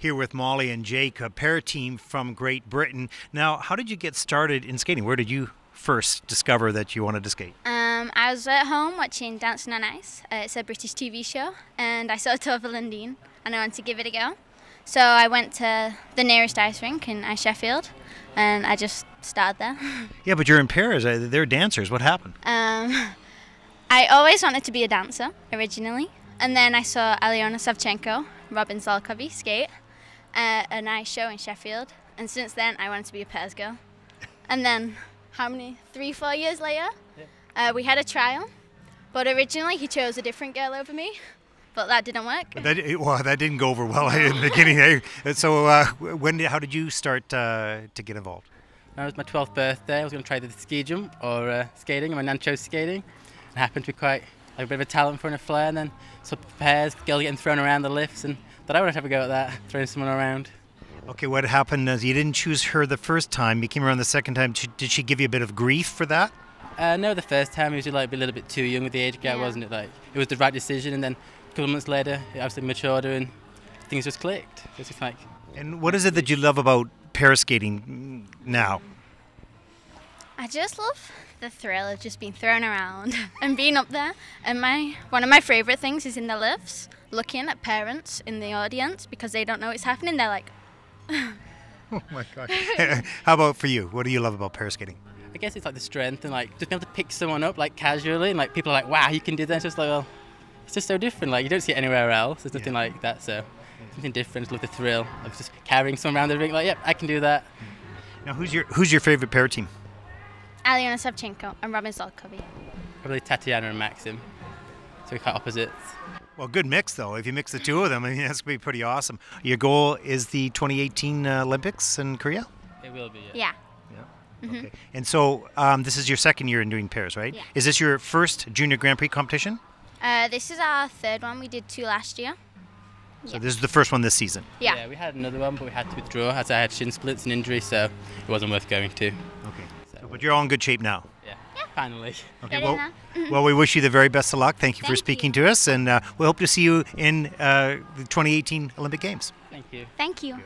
here with Molly and Jake, a pair team from Great Britain. Now, how did you get started in skating? Where did you first discover that you wanted to skate? Um, I was at home watching Dancing on Ice. Uh, it's a British TV show, and I saw Torvill and Dean, and I wanted to give it a go. So I went to the nearest ice rink in Ice Sheffield, and I just started there. Yeah, but you're in pairs. uh, They're dancers. What happened? Um, I always wanted to be a dancer originally, and then I saw Aliona Savchenko, Robin Szolkowy skate at a nice show in Sheffield, and since then I wanted to be a pairs girl. And then, how many? Three, four years later, uh, we had a trial, but originally he chose a different girl over me, but that didn't work. That well, that didn't go over well in the beginning. So, uh, when? Did, how did you start uh, to get involved? When it was my 12th birthday, I was going to try the ski jump or uh, skating, and my nan chose skating. I happened to be quite like a bit of a talent for it and a flair, and then some pairs, girl getting thrown around the lifts, and thought I would have a go at that, throwing someone around. Okay, what happened is you didn't choose her the first time. You came around the second time. Did- Did she give you a bit of grief for that? Uh, no, the first time he was like a little bit too young with the age gap, Yeah. wasn't it? Like it was the right decision, and then a couple of months later, it obviously matured her and things just clicked. It's just like And what is it that you love about pair skating mm, now? I just love the thrill of just being thrown around and being up there. And my one of my favorite things is in the lifts, looking at parents in the audience because they don't know what's happening. They're like, Oh my god! How about for you? What do you love about pair skating? I guess it's like the strength and like just being able to pick someone up like casually, and like people are like, wow, you can do that. It's just like, well, it's just so different. Like you don't see it anywhere else. There's nothing like that. So something different. Just love the thrill of just carrying someone around the ring. Like, yep, I can do that. Now, who's your who's your favorite pair team? Aliona Savchenko and Robin Szolkowy. Probably Tatiana and Maxim. So we're quite opposites. Well, good mix though. If you mix the two of them, I mean that's gonna be pretty awesome. Your goal is the 2018 uh, Olympics in Korea. It will be. Yeah. Yeah. Okay. And so um, this is your second year in doing pairs, right? Yeah. Is this your first junior Grand Prix competition? Uh, this is our third one. We did two last year. So this is the first one this season. Yeah. we had another one, but we had to withdraw as I had shin splits and injury, so it wasn't worth going to. Okay. So- But you're all in good shape now. Yeah. Finally. Okay. Good Well, enough. well, we wish you the very best of luck. Thank you for speaking you. to us, and uh, we hope to see you in uh, the 2018 Olympic Games. Thank you. Thank you.